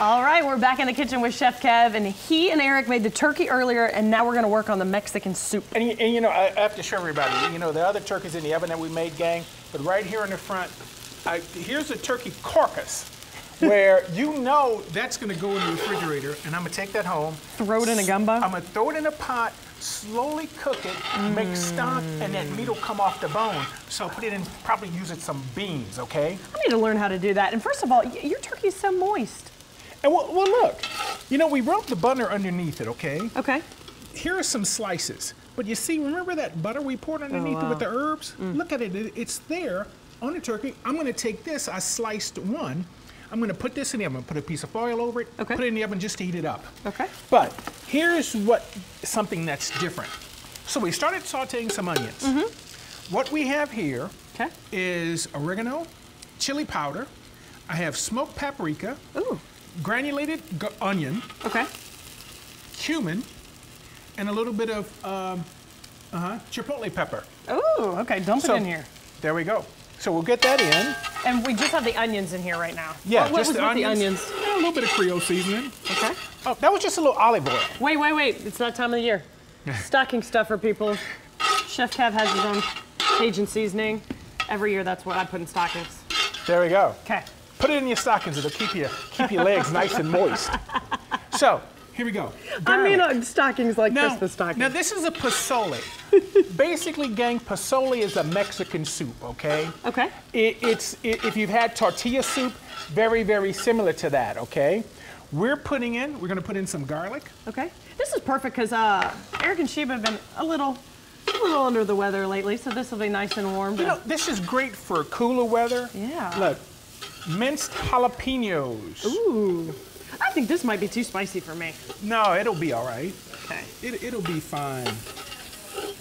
All right, we're back in the kitchen with Chef Kev, and he and Eric made the turkey earlier, and now we're gonna work on the Mexican soup. And, you- and you know, I, I have to show everybody, you know, the other turkeys in the oven that we made, gang, but right here in the front, I, here's a turkey carcass where you know that's gonna go in the refrigerator, and I'm gonna take that home. Throw it in a gumbo? I'm gonna throw it in a pot, slowly cook it, make stock, and that meat will come off the bone. So I'll put it in, probably use it some beans, okay? I need to learn how to do that. And first of all, your turkey is so moist. And well, well look, you know, we rubbed the butter underneath it, okay? Okay. here are some slices. But you see, remember that butter we poured underneath it with the herbs? Look at it, it- it's there on the turkey. I'm gonna take this, I sliced one. I'm gonna put this in the oven, put a piece of foil over it, Okay. put it in the oven just to heat it up. Okay. But here's what, something that's different. So we started sauteing some onions. Mm -hmm. What we have here Okay. is oregano, chili powder. I have smoked paprika, Ooh. Granulated g- onion, Okay. cumin, and a little bit of um, uh-huh, chipotle pepper. Ooh. Okay. Dump So- it in here. There we go. So we'll get that in. And we just have the onions in here right now. Yeah, What, what just was the with onions. the onions? And a little bit of Creole seasoning. Okay. Oh, that was just a little olive oil. Wait, wait, wait. It's that time of the year. Stocking stuffer, people. Chef Kev has his own Cajun seasoning. Every year, that's what I put in stockings. There we go. Okay. Put it in your stockings. It'll keep you keep your legs nice and moist. So here we go. I mean, stockings like now, Christmas stockings. now this is a pozole. Basically, gang, pozole is a Mexican soup. Okay. okay. It, it's it, if you've had tortilla soup, very very similar to that. Okay. We're putting in. We're gonna put in some garlic. Okay. This is perfect because uh, Eric and Sheba have been a little, a little under the weather lately, so this will be nice and warm. You know, this is great for cooler weather. Yeah. Look, minced jalapenos. Ooh. I think this might be too spicy for me. No, it'll be all right. Okay. It, it'll be fine.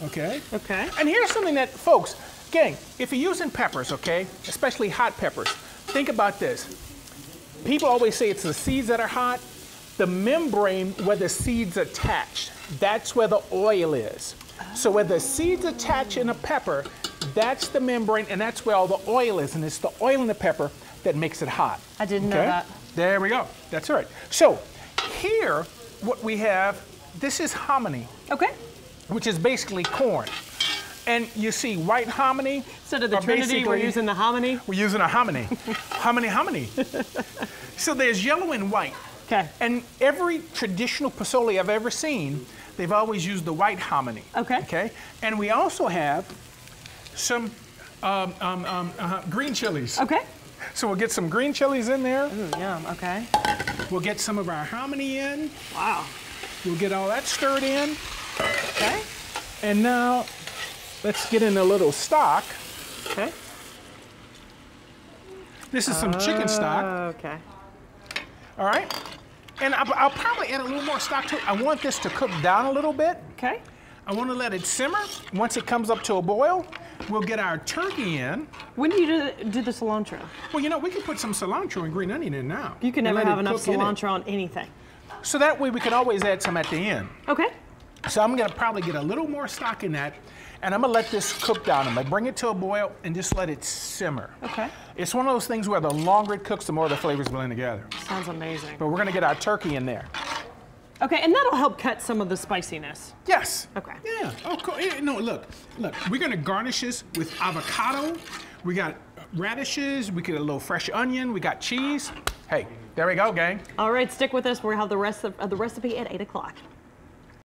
Okay? Okay. And here's something that, folks, gang, if you're using peppers, okay, especially hot peppers, think about this. People always say it's the seeds that are hot. The membrane where the seeds attach, that's where the oil is. So where the seeds attach in a pepper, that's the membrane, and that's where all the oil is. And it's the oil in the pepper that makes it hot. I didn't know that. There we go. That's right. So here, what we have, this is hominy Okay. which is basically corn. And you see white hominy. Instead of the Trinity, we're using the hominy. We're using a hominy. hominy, hominy. so there's yellow and white. Okay. And every traditional pozole I've ever seen, they've always used the white hominy. Okay. Okay. And we also have some um, um, um, uh, green chilies. Okay. So we'll get some green chilies in there. Ooh, yum. Okay. We'll get some of our hominy in. Wow. We'll get all that stirred in. Okay. And now let's get in a little stock. Okay. This is some chicken stock, oh, Okay. all right? And I'll, I'll probably add a little more stock to it. I want this to cook down a little bit. Okay. I want to let it simmer. Once it comes up to a boil, we'll get our turkey in. When do you do, do the cilantro? Well, you know, we can put some cilantro and green onion in now. You can never have enough cook in it. cilantro on anything. So that way we can always add some at the end. Okay. So I'm gonna probably get a little more stock in that, and I'm gonna let this cook down. I'm gonna bring it to a boil and just let it simmer. Okay. It's one of those things where the longer it cooks, the more the flavors blend together. Sounds amazing. But we're gonna get our turkey in there. Okay, and that'll help cut some of the spiciness. Yes. Okay. Yeah. Oh, cool. Yeah, no, look, look. We're gonna garnish this with avocado. We got radishes. We get a little fresh onion. We got cheese. Hey, there we go, gang. All right, stick with us. We'll have the rest of, of the recipe at 8 o'clock.